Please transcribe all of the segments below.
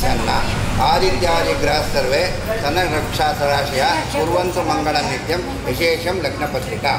ಸನ್ನ ಆದಿತ್ಯಾದಿಗ್ರಹ ಸರ್ವೇ ಸನರಕ್ಷಾ ಸದಾಶಯ ಕುರುವಂತು ಮಂಗಳ ನಿತ್ಯಂ ವಿಶೇಷಂ ಲಗ್ನಪತ್ರಿಕಾ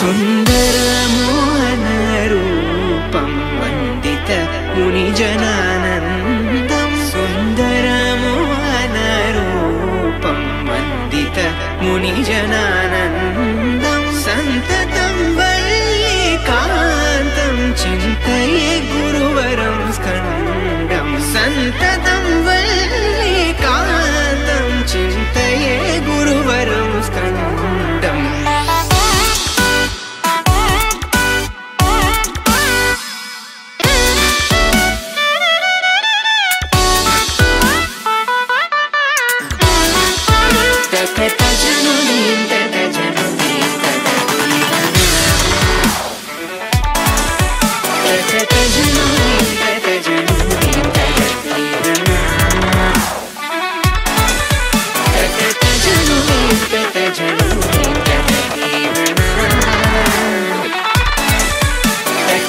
सुन्दरमोहनरूपं वन्दित मुनिजनानन्दं सुन्दरमोहनरूपं वन्दित मुनिजनानन्दं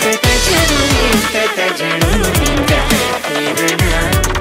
तजनूनी तजनूनी तजनूनी